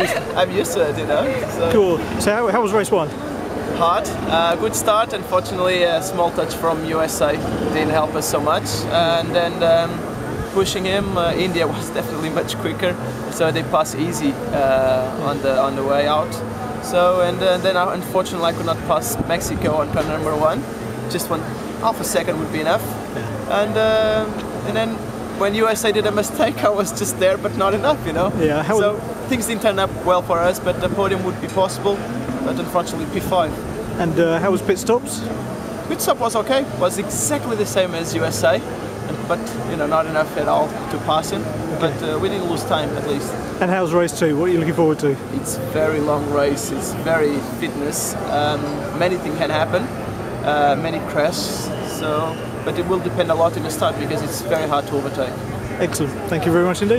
I'm used to it, you know. So Cool. So how, how was race one? hard, uh, good start. Unfortunately, a small touch from USA didn't help us so much, and then um, pushing him, uh, India was definitely much quicker, so they pass easy uh, on the on the way out. So and uh, then uh, unfortunately I could not pass Mexico on turn number one. Just one half a second would be enough, and um and then when USA did a mistake, I was just there, but not enough, you know. Yeah, how- so things didn't turn up well for us, but the podium would be possible, but unfortunately P5. And uh, how was pit stops? Pit stop was okay. Was exactly the same as USA, but you know not enough at all to pass him. But uh, we didn't lose time at least. And how's race two? What are you looking forward to? It's very long race. It's very fitness. Um, many things can happen. Uh, many crashes. So, but it will depend a lot in the start because it's very hard to overtake. Excellent. Thank you very much indeed.